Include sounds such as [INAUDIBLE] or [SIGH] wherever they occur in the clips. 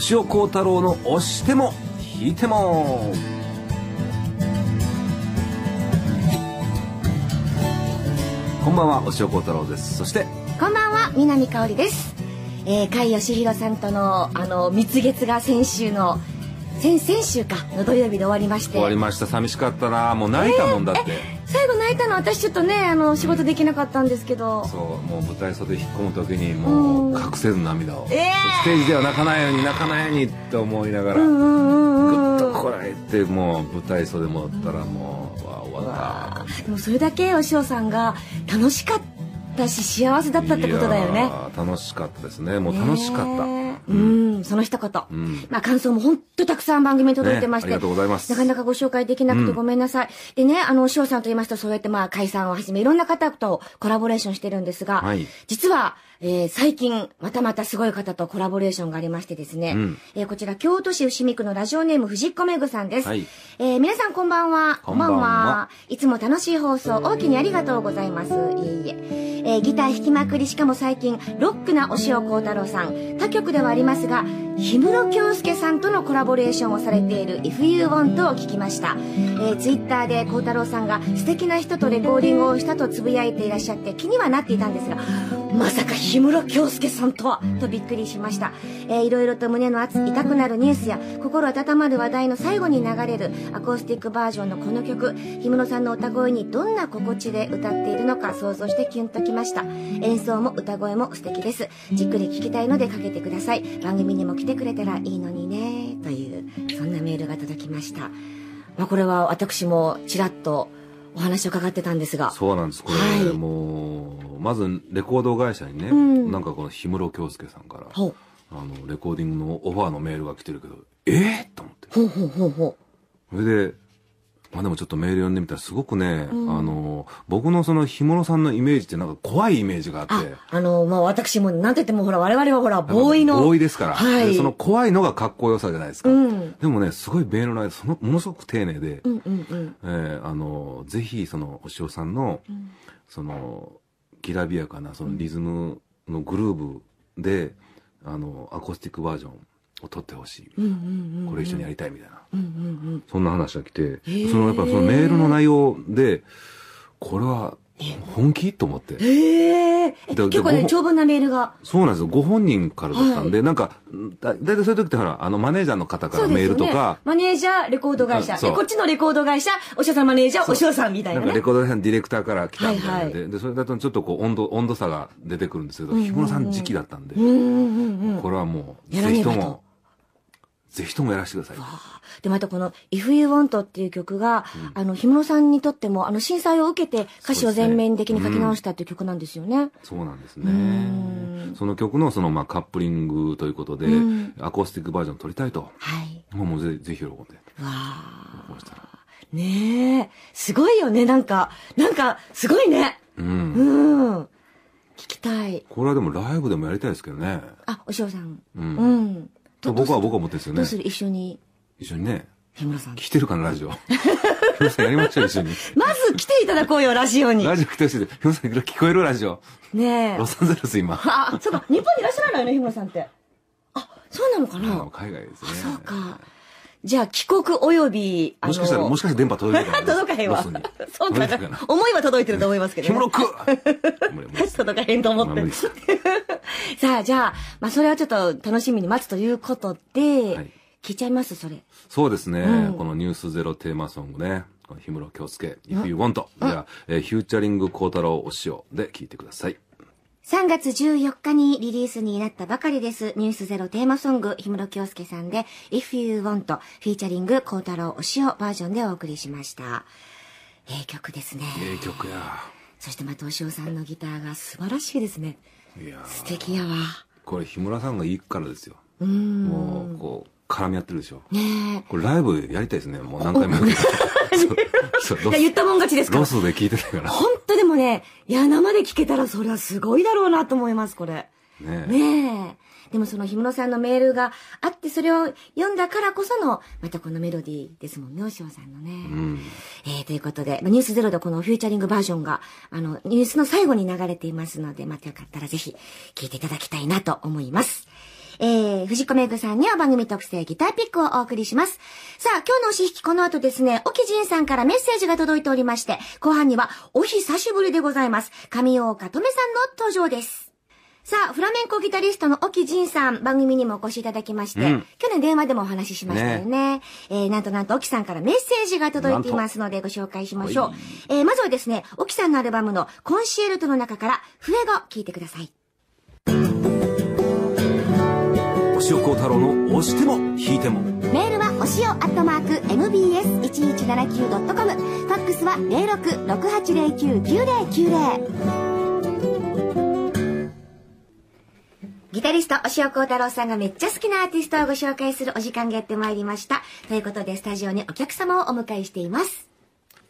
押尾幸太郎の押しても引いても。こんばんは押尾幸太郎です。そしてこんばんは南香織です、えー、甲斐義弘さんとのあの蜜月が先週の先々週かの土曜日で終わりまして。終わりました。寂しかったな。もう泣いたもんだって、最後泣いたの私ちょっとねあの仕事できなかったんですけど、そうもう舞台袖引っ込む時にもう隠せず涙を、ええステージでは泣かないように泣かないようにって思いながら、うんうんうんぐっとこらえてもう舞台袖戻ったらもう、わあ終わった。でもそれだけお塩さんが楽しかったし幸せだったってことだよいね楽しかったですね。もう楽しかった、ねえうん。その一言、ん。まあ感想も本当たくさん番組に届いてまして、ねありがとうございます。なかなかご紹介できなくてごめんなさい、でねあの塩さんと言いますとそうやってまあ解散をはじめいろんな方とコラボレーションしてるんですが、はい。実は、えー最近またまたすごい方とコラボレーションがありましてですね、ん。えーこちら京都市伏見区のラジオネーム藤子めぐさんです、はい。えー皆さんこんばんは。こんばんは。いつも楽しい放送大きにありがとうございます。いえいえ。えーギター弾きまくりしかも最近ロックな押尾幸太郎さん。他局ではありますが氷室京介さんとのコラボレーションをされている If You Want を聞きました、えー、ツイッターで幸太郎さんが素敵な人とレコーディングをしたとつぶやいていらっしゃって気にはなっていたんですがまさか氷室京介さんとはとびっくりしました、えー、いろいろと胸の熱痛くなるニュースや心温まる話題の最後に流れるアコースティックバージョンのこの曲。氷室さんの歌声にどんな心地で歌っているのか想像してキュンときました。演奏も歌声も素敵です。じっくり聴きたいのでかけてください。番組にも来てくれたらいいのにね。というそんなメールが届きました。まあこれは私もちらっとお話を伺ってたんですが。そうなんです。これ、はい。もうまずレコード会社にね、ん。なんかこの氷室京介さんからあのレコーディングのオファーのメールが来てるけどえ？っ、と思って。ほうほうほうほそれで、まあでもちょっとメール読んでみたらすごくね、あの、僕のその氷室さんのイメージってなんか怖いイメージがあって、あ、あの、まあ、私も、なんて言ってもほら、我々はほら、ボーイの。ボーイですから、はい。でその怖いのがかっこよさじゃないですか。うん。でもね、すごいメールの間、その、ものすごく丁寧で、うんうんうん。えーあの、ぜひその、お塩さんの、その、きらびやかなそのリズムのグルーブで、あの、アコースティックバージョンを撮ってほしい。うんうんうん。これ一緒にやりたいみたいな。うんうんそんな話が来て、ーそのやっぱそのメールの内容で、これは本気？と思って。え。で結構ね、長文なメールが。そうなんですよ。ご本人からだったんで、なんか、だ、だいたいそういう時ってほら、あの、マネージャーの方からメールとか、マネージャー、レコード会社。こっちのレコード会社、おしょさんマネージャー、おしょさんみたいななかレ。コード会社のディレクターから来たみたいなので、はいはで、それだとちょっとこう温度、温度差が出てくるんですけど、氷室さん時期だったんで、うんうんうんうん。これはもう、ぜひとも、ぜひともやらせてください。で、またこの If You Want っていう曲が、あの、氷室さんにとっても、あの、震災を受けて歌詞を全面的に書き直したっていう曲なんですよね。そうなんですね。その曲のそのまあカップリングということで、アコースティックバージョン撮りたいと。はい。もうもうぜぜひ喜んで。わあ。こうしたら。ねえ。すごいよね、なんか。なんか、すごいね。うん。うん。聞きたい。これはでもライブでもやりたいですけどね。あ、おしおさん。うんうん。と僕は僕は思ってるんですよねどう。する？一緒に、一緒にね。日村さん。来てるかな、ラジオ。ひろさんやりましょう、一緒に。まず来ていただこうよ、ラジオに。ラジオ来てほしいで。ひろさん聞こえるラジオ。ねえロ。サンゼルス今。あ、そうか、日本にいらっしゃらないの、日村さんって。あ、そうなのかあなの海外ですね。そうか。じゃあ、帰国および、あの、もしかしたら、もしかしたら電波届いてる [LAUGHS] 届かへんわ。そうかな。思いは届いてると思いますけど、ヒモロク無理無理です届かへんと思って。[LAUGHS] さあ、じゃあ、まあ、それはちょっと楽しみに待つということで、はい聞いちゃいます、それ。そうですね、うんこのニュースゼロテーマソングね。この氷室京介、If You Want。じゃあ、えーフューチャリング孝太郎お塩で聞いてください。3月14日にリリースになったばかりです。ニュースゼロテーマソング、氷室京介さんで、If You Want、フィーチャリング、孝太郎お塩バージョンでお送りしました。ええ曲ですね。ええ曲や。そしてまたお塩さんのギターが素晴らしいですね。いやー素敵やわ。これ、日村さんがいいからですよ。うん。もう、こう、絡み合ってるでしょ。ねこれライブやりたいですね。もう何回もやる。そうえ。そう言ったもん勝ちですから。ロスで聞いてたから。本当でもね、いや、生で聞けたらそれはすごいだろうなと思います、これ。ねねえ。でもその氷室さんのメールがあって、それを読んだからこその、またこのメロディーですもんね、お塩さんのね。うん。えー、ということで、まあニュースゼロでこのフューチャリングバージョンが、あの、ニュースの最後に流れていますので、またよかったらぜひ聞いていただきたいなと思います。えー、藤子めぐさんには番組特製ギターピックをお送りします。さあ、今日のおし引きこの後ですね、沖仁さんからメッセージが届いておりまして、後半にはお久しぶりでございます。上岡とめさんの登場です。さあ、フラメンコギタリストの沖仁さん、番組にもお越しいただきまして、うん去年電話でもお話ししましたよね。えー、なんとなんと沖さんからメッセージが届いていますのでご紹介しましょう。えー、まずはですね、沖さんのアルバムのコンシエルトの中から、笛を聴いてください。塩幸太郎の押しても引いてもメールはおしおアットマーク mbs1179.com ファックスは0668099090ギタリスト、押尾幸太郎さんがめっちゃ好きなアーティストをご紹介するお時間がやってまいりました。ということで、スタジオにお客様をお迎えしています。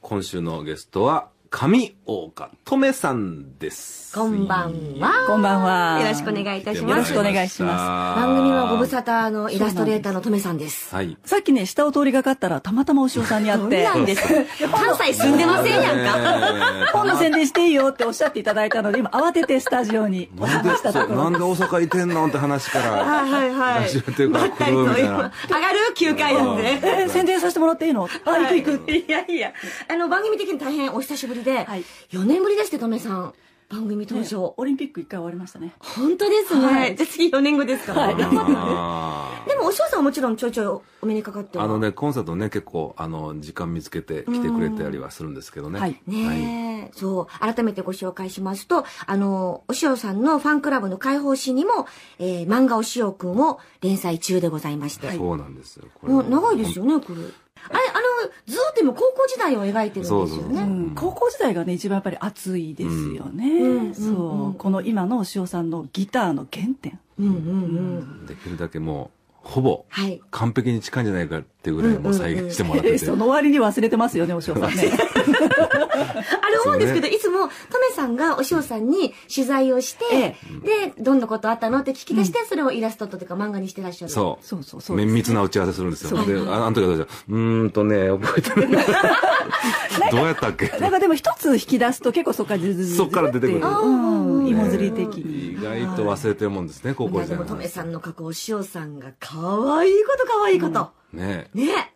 今週のゲストは上岡とめさんですこんばんは。こんばんはよろしくお願いいたします。よろしくお願いしま番組はご無沙汰のイラストレーターのトメさんです。はいさっきね、下を通りがかったら、たまたまお塩さんに会って、そうなんです。関西住んでませんやんか。本の宣伝していいよっておっしゃっていただいたので、今慌ててスタジオにおなんで邪魔したところそうなんで大阪いてんのって話からはいはいはい。始めてるからばったりと来るみたいな今上がる ?9 回なんで。えー宣伝させてもらっていいの？あ、行く行く。いやいや。あの、番組的に大変お久しぶりで、はい4年ぶりですって、トメさん。番組登場。オリンピック一回終わりましたね。本当ですね。はいじゃあ次4年後ですから。はいあでも、お嬢さんはもちろんちょいちょいお目にかかってあのねコンサートね結構あの時間見つけて来てくれたりはするんですけどねはいねえ、そう。改めてご紹介しますと、あの、おしおさんのファンクラブの開放誌にも、えー、漫画おしおくんを連載中でございまして。そうなんですよこれもう長いですよね、これ。あれ、あの、ずっと今高校時代を描いてるんですよね。高校時代がね、一番やっぱり熱いですよね。うんそう、うんこの今のお塩さんのギターの原点。うんうんうん。できるだけもうほぼはい。完璧に近いんじゃないかっていうぐらいもう再現してもらってて、その割に忘れてますよね、お塩さんね。[LAUGHS] あれ思うんですけど、いつも、トメさんがおしおさんに取材をして、で、どんなことあったのって聞き出して、それをイラストというか漫画にしてらっしゃる。そう。そうそうそう。です綿密な打ち合わせするんですよ。でああの時はどうんとね覚えてないどうやったっけ？なんかでも一つ引き出すと結構そこからズズズズそっから出てくる。うん、芋づり的。に。意外と忘れてるもんですね高校時代のトメさんの描くおしおさんが、可愛いこと可愛いこと。ねね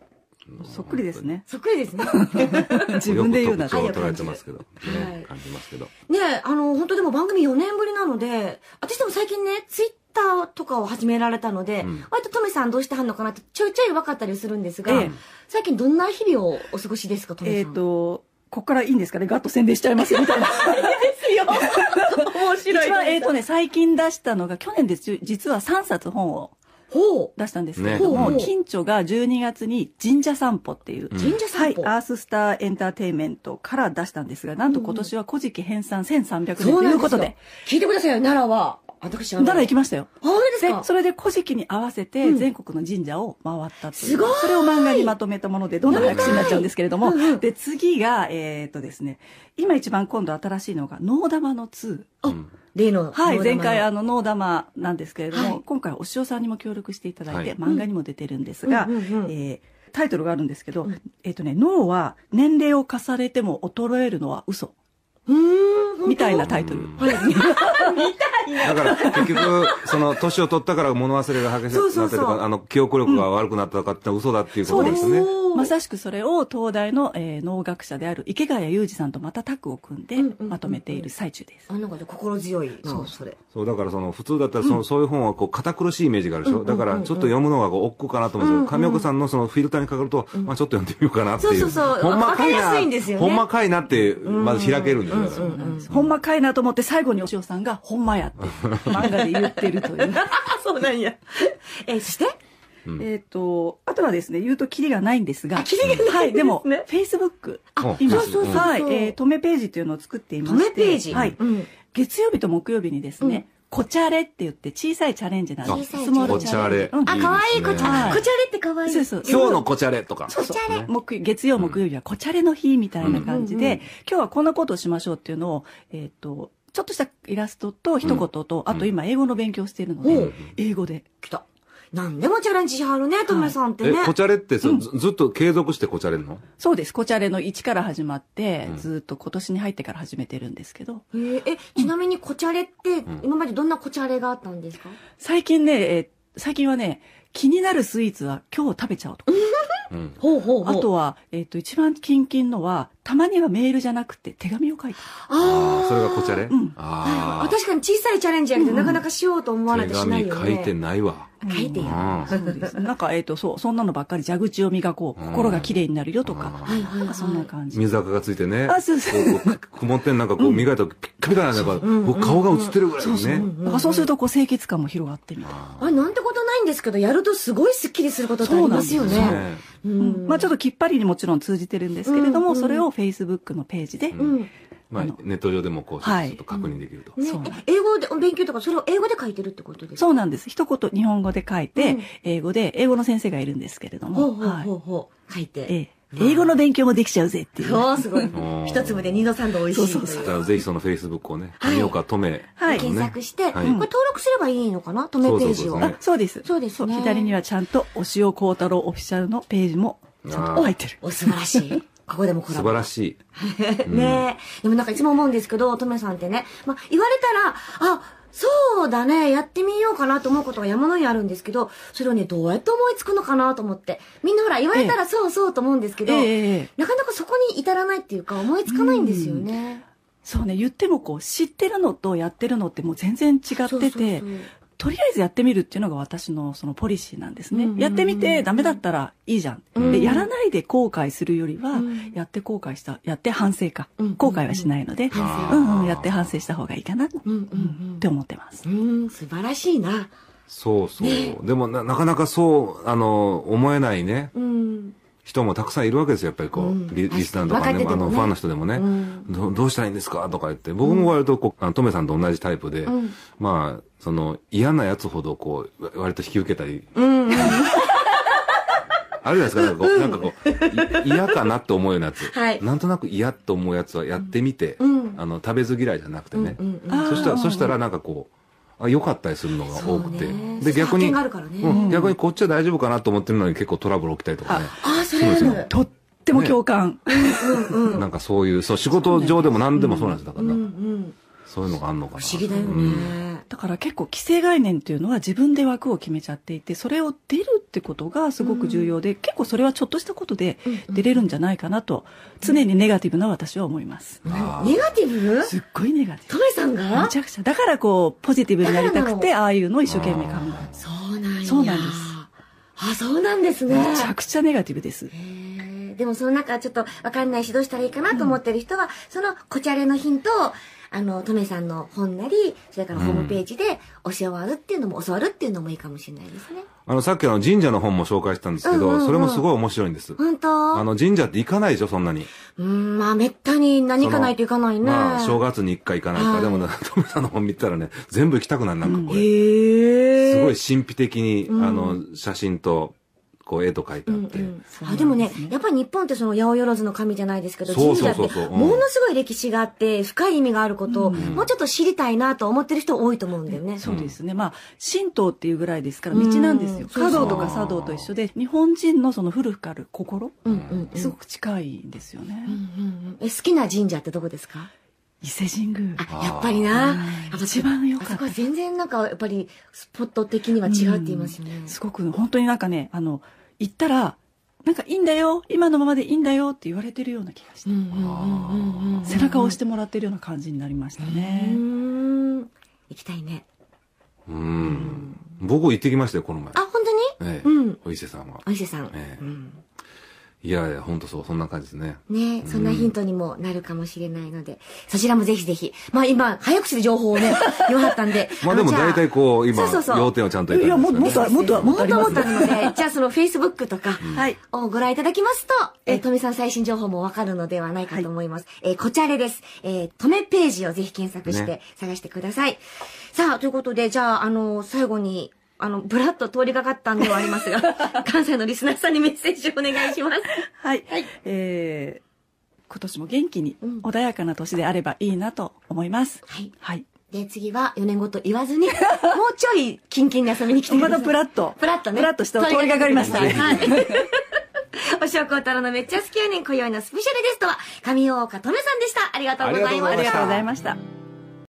そっくりですね。そっくりですね。[LAUGHS] 自分で言うなよく特徴を捉えてますけど、はいね、感じますけどねあの、本当でも番組4年ぶりなので、私でも最近ね、ツイッターとかを始められたので、うん割とトメさんどうしてはんのかなってちょいちょい分かったりするんですが、ええ最近どんな日々をお過ごしですか、トメえっ、さん。と、ここからいいんですかね？ガッと宣伝しちゃいますよみたいな。[LAUGHS] ですよ。面白い。一番、えっ、とね、最近出したのが、去年です実は3冊本を。出したんですけれども、ね近所が12月に神社散歩っていう、神社散歩。はい、アーススターエンターテインメントから出したんですが、なんと今年は古事記編纂1300年とそう。ないんですよう。ことで、。聞いてくださいよ、奈良は。私は。奈良行きましたよ。あ、本当ですで、かそれで古事記に合わせてうん全国の神社を回ったという。すごいそれを漫画にまとめたもので、どんどん早口になっちゃうんですけれどもうんうん、で、次が、えっ、とですね、今一番今度新しいのが、ノー玉の2。うん例の。はい、前回あの、の、ノー玉なんですけれども、はい今回お塩さんにも協力していただいて、はい漫画にも出てるんですが、えータイトルがあるんですけど、うんえっ、とね、脳は年齢を重ねても衰えるのは嘘。うーん。みたいなタイトル。うんはい。だから結局その年を取ったから物忘れが激しくなってるとかあの記憶力が悪くなったとかって嘘だっていうことですね、まさしくそれを東大の、えー脳学者である池谷裕二さんとまたタッグを組んでうんうんうんまとめている最中です。あ、なんか心強い。な、それ。そうだからその普通だったらその、そういう本はこう堅苦しいイメージがあるでしょ、うんうんうんうん。だからちょっと読むのがこう億劫かなと思うんですけど、上岡さんのそのフィルターにかかると、まあちょっと読んでみようかなっていう。そうそうそう。ほんまかいなすいんですよねほんまかいなってまず開けるんですよ、ほんまかいなと思って最後にお塩さんがほんまやって [LAUGHS] 漫画で言ってるという。[LAUGHS] そうなんや。[LAUGHS] え、そして？うんえっと、あとはですね、言うとキリがないんですが。キリがないねはい、でも、Facebook。あ今、そうそうそうはい、えー、止めページっていうのを作っていま止して。めページ？はい。うん。月曜日と木曜日にですね、こちゃれって言って小さいチャレンジなんです。小さいスモールこちゃれ、うんあ、かわいい、こちゃはいれ。こちゃれってかわいい。そうそう今日のこちゃれとかそう木月曜木曜日はこちゃれの日みたいな感じで、うん今日はこんなことをしましょうっていうのを、えっ、と、ちょっとしたイラストと一言と、あと今英語の勉強をしているので、うん英語で。来た。なんでもチャレンジしはるね、トメさんってね。えこちゃれってそずずっと継続してこちゃれるの？そうです。こちゃれの1から始まって、うんずっと今年に入ってから始めてるんですけど、えーえ、ちなみにこちゃれってん、今までどんなこちゃれがあったんですか？最近ね、えっ最近はね、気になるスイーツは今日食べちゃおうとか。うん。ほうほうほう。あとは、えっ、と、一番キンキンのは、たまにはメールじゃなくて手紙を書いて。ああ、それがこちらでんああ。確かに小さいチャレンジやけど、なかなかしようと思わない手としないよね。紙書いてないわ。書いてよ。あそうです。[LAUGHS] なんか、えっ、と、そう、そんなのばっかり蛇口を磨こう。心が綺麗になるよとか。なんかそんな感じ。水垢がついてね。あそうそうここう曇ってんなんかこう磨いたらピッカピカなんだから、僕顔が映ってるぐらいのね。なんかそうすると、こう、清潔感も広がってみたいな。あ、なんてことないんですけど、やるとすごいスッキリすることってありますよそうね。ねうんまあちょっときっぱりにもちろん通じてるんですけれども、それを Facebook のページで、うん。まあネット上でもこうちょはいっと確認できると。ねそうなんです英語で、勉強とか、それを英語で書いてるってことですか？そうなんです。一言日本語で書いて、うん英語で、英語の先生がいるんですけれども、ほうほうはいほうほう。書いて。ええ英語の勉強もできちゃうぜっていう。おーすごい [LAUGHS] ー。一粒で二度三度美味しいという。そうそうじゃあぜひそのフェイスブックをね、はい谷岡とめ。はい検索して、こはいれ登録すればいいのかな？止めページを。そうそうそうあそうです。そうですね左にはちゃんと、お塩幸太郎オフィシャルのページも、ちゃんと入ってる。お、素晴らしい。ここでもコ素ラボ。晴らしい。[LAUGHS] ねえ。でもなんかいつも思うんですけど、トメさんってね、まあ、言われたら、あ、そうだね、やってみようかなと思うことが山のようにあるんですけど、それをね、どうやって思いつくのかなと思って。みんなほら、言われたらそうそうと思うんですけど、ええええなかなかそこに至らないっていうか、思いつかないんですよね。そうね、言ってもこう、知ってるのとやってるのってもう全然違ってて、そうそうそうとりあえずやってみるっていうのが私のそのポリシーなんですね。やってみてダメだったらいいじゃん。うんで、やらないで後悔するよりは、うんやって後悔した、やって反省か。うん後悔はしないので、うんうん、やって反省した方がいいかな、うんうんって思ってます。素晴らしいな。そうそう。でもななかなかそう、あの、思えないね、うん。人もたくさんいるわけですよ、やっぱりこう、うん。リリスナーとかね、ね。あの、ファンの人でもね、うん。どどうしたらいいんですか？とか言って、僕も割とこう、あの、トメさんと同じタイプで、うん。まあ、その、嫌なやつほどこう、割と引き受けたり、うん。あるじゃないですか、なんかこう、嫌かなって思うようなやつ。はい。なんとなく嫌と思うやつはやってみて、うん。あの、食べず嫌いじゃなくてね。うんそしたら、そしたらなんかこう、あ、良かったりするのが多くて。ね。で、逆に、ね。うん。逆にこっちは大丈夫かなと思ってるのに結構トラブル起きたりとかね。それあそうでする。とっても共感。なんかそういう、そう、仕事上でも何でもそうなんです。だから、うんうん。そういうのがあんのかな。不思議だよね。だから結構既成概念っていうのは自分で枠を決めちゃっていて、それを出るってことがすごく重要で、結構それはちょっとしたことで出れるんじゃないかなと、常にネガティブな私は思います。あーネガティブ？すっごいネガティブ。トメさんが？めちゃくちゃ。だからこう、ポジティブになりたくて、ああいうのを一生懸命考そうなんや。そうなんです。あ、そうなんですえね。めちゃくちゃネガティブです。でもその中ちょっとわかんないしどうしたらいいかなと思ってる人は、そのこちゃれのヒントを、あの、トメさんの本なり、それからホームページで教わるっていうのも、教わるっていうのもいいかもしれないですね。あの、さっきあの神社の本も紹介したんですけど、うんうんうんそれもすごい面白いんです。本当？あの、神社って行かないでしょ、そんなに。うん、まあめったに何かないといかないね。まあ、正月に一回行かないか。はいでもね、[LAUGHS] トメさんの本見たらね、全部行きたくなる、なんかこれ。へすごい神秘的に、あの、写真と、こう、絵と書いてあって。あでもね、やっぱり日本ってその八百万の神じゃないですけど、神社ってものすごい歴史があって、深い意味があることを、もうちょっと知りたいなと思ってる人多いと思うんだよね。そうですね。まあ、神道っていうぐらいですから、道なんですよ。うん華道とか茶道と一緒で、日本人のその古くからる心、うんうんうんすごく近いんですよね。うんうんえ好きな神社ってどこですか？伊勢神宮。あ、やっぱりな。やっぱ一番良かったあそこは全然なんか、やっぱり、スポット的には違うって言いますよね。すごく、本当になんかね、あの、行ったら、なんかいいんだよ、今のままでいいんだよって言われてるような気がして、背中を押してもらってるような感じになりましたうね。ーん。行きたいね。うん。僕行ってきましたよ、この前。あ、本当に？ええうん。お伊勢さんは。お伊勢さん。ええうんいやいや、ほんとそう、そんな感じですね。ねそんなヒントにもなるかもしれないので、そちらもぜひぜひ。まあ今、早口で情報をね、[LAUGHS] 言わはったんで。まあでも大体こう、今、そうそうそう要点をちゃんと言いや、もっと、もっと、もっと、ももっともっとあるので、じゃあその Facebook とか、はい。をご覧いただきますと、えー、とめさん最新情報もわかるのではないかと思います。えーこちらです。えー、とめページをぜひ検索してね探してください。さあ、ということで、じゃあ、あの、最後に、あの、ブラッと通りかかったんではありますが、[LAUGHS] 関西のリスナーさんにメッセージをお願いします。はい。はいえー、今年も元気にうん穏やかな年であればいいなと思います。はい。はい。で、次は4年後と言わずに、[LAUGHS] もうちょいキンキンに遊びに来てください。またプラッと。プラッとね。プラッとして通りかかりました。はい。[LAUGHS] おしょうこうたろのめっちゃ好きやねん今宵のスペシャルゲストは、上大岡とめさんでした。ありがとうございましたありがとうございました。